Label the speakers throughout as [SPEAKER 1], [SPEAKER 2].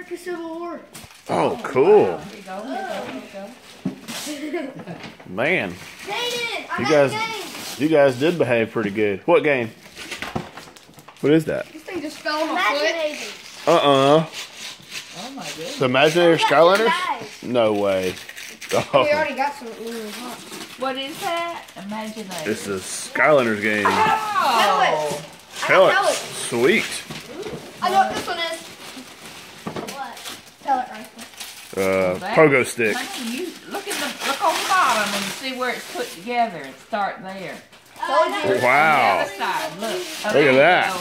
[SPEAKER 1] American Civil War.
[SPEAKER 2] Oh, cool.
[SPEAKER 3] Here go. Here go. Here go.
[SPEAKER 2] Man, You guys- you guys did behave pretty good. What game? What is that?
[SPEAKER 1] This thing just fell on my foot.
[SPEAKER 2] Uh-uh.
[SPEAKER 3] Oh my goodness.
[SPEAKER 2] The Imaginary Skylanders? No way.
[SPEAKER 1] We
[SPEAKER 2] Oh,
[SPEAKER 1] already got some. Ooh, hot.
[SPEAKER 3] What is that? Imagination.
[SPEAKER 2] it's a Skylanders game.
[SPEAKER 3] Oh.
[SPEAKER 2] Pellets.
[SPEAKER 1] pellets.
[SPEAKER 2] Sweet.
[SPEAKER 1] I know what this one is.
[SPEAKER 4] What?
[SPEAKER 1] Pellet rifle.
[SPEAKER 2] Uh, pogo stick.
[SPEAKER 3] Honey, you look at the look on the bottom and see where it's put together and start there.
[SPEAKER 4] Oh,
[SPEAKER 1] Told
[SPEAKER 4] no.
[SPEAKER 1] you.
[SPEAKER 3] On the
[SPEAKER 2] Wow.
[SPEAKER 3] side, look. Oh,
[SPEAKER 2] Look at that.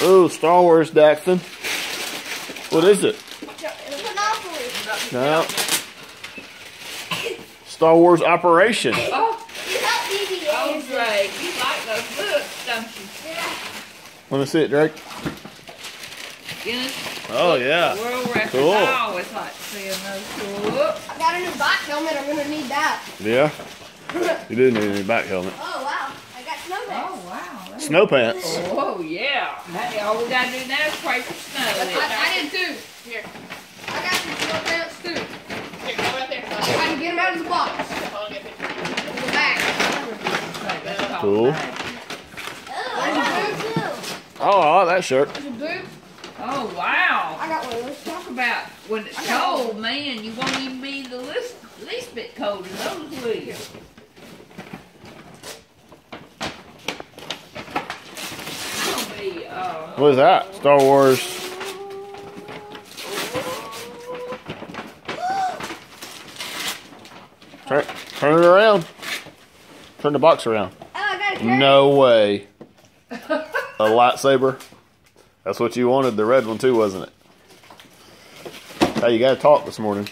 [SPEAKER 2] oh, Star Wars, Daxton. What is it?
[SPEAKER 1] Monopoly.
[SPEAKER 2] No. Star Wars Operation.
[SPEAKER 3] Oh,
[SPEAKER 1] You got BB-8s.
[SPEAKER 3] oh, Drake, you like those books, don't you?
[SPEAKER 2] Want to see it, Drake?
[SPEAKER 3] Guinness
[SPEAKER 2] Oh, yeah.
[SPEAKER 3] World Records.
[SPEAKER 2] Cool.
[SPEAKER 3] Oh, I always like seeing those cool.
[SPEAKER 1] I got a new bike helmet. I'm gonna need that.
[SPEAKER 2] Yeah? You didn't need any back helmet.
[SPEAKER 1] Oh wow, I got snow pants.
[SPEAKER 3] Oh
[SPEAKER 1] pants.
[SPEAKER 3] wow. That's-
[SPEAKER 2] Snow pants.
[SPEAKER 3] Oh yeah. That, all we gotta do now is pray for snow.
[SPEAKER 1] I, I did too. Here, I got some snow pants too.
[SPEAKER 5] Here, go right there.
[SPEAKER 1] I can get them out of the box.
[SPEAKER 5] Get.
[SPEAKER 1] The bag.
[SPEAKER 3] That's
[SPEAKER 2] Cool.
[SPEAKER 3] bag.
[SPEAKER 4] Oh, I got one too.
[SPEAKER 2] Oh, I like that shirt.
[SPEAKER 1] There's a boot.
[SPEAKER 3] Oh wow.
[SPEAKER 1] I got one of those.
[SPEAKER 3] Talk about when it's
[SPEAKER 1] I got
[SPEAKER 3] cold, man. You won't even be the least, least bit cold in those will you? Be, uh,
[SPEAKER 2] What is that? Star Wars. Turn, turn it around. Turn the box around.
[SPEAKER 1] Oh, I got a.
[SPEAKER 2] No way. A lightsaber. That's what you wanted. The red one too, wasn't it? Hey, you gotta talk this morning.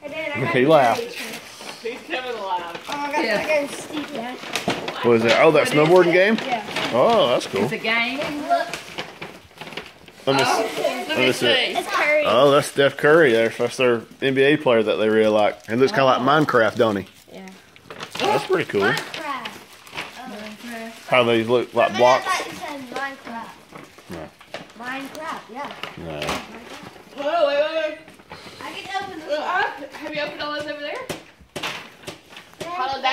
[SPEAKER 1] Hey, Dad, I
[SPEAKER 2] He laughed.
[SPEAKER 5] He's coming alive.
[SPEAKER 1] Oh, I got
[SPEAKER 3] Yeah.
[SPEAKER 1] that game's steep, man.
[SPEAKER 2] What is that? Oh, that snowboarding game?
[SPEAKER 1] Yeah.
[SPEAKER 2] Oh, that's cool.
[SPEAKER 3] it's a game.
[SPEAKER 1] Look.
[SPEAKER 2] Let me
[SPEAKER 3] Oh,
[SPEAKER 2] see.
[SPEAKER 3] let
[SPEAKER 2] me
[SPEAKER 3] me
[SPEAKER 2] see.
[SPEAKER 3] see.
[SPEAKER 4] It's Curry.
[SPEAKER 2] Oh, that's Steph Curry. there. That's their NBA player that they really like. He looks kind of like oh. Minecraft, don't he?
[SPEAKER 1] Yeah.
[SPEAKER 2] That's pretty cool.
[SPEAKER 4] Minecraft.
[SPEAKER 2] How they look like
[SPEAKER 4] I
[SPEAKER 2] blocks.
[SPEAKER 4] thought you said Minecraft.
[SPEAKER 2] No.
[SPEAKER 4] Minecraft, yeah.
[SPEAKER 2] No.
[SPEAKER 5] Whoa, wait, wait, wait.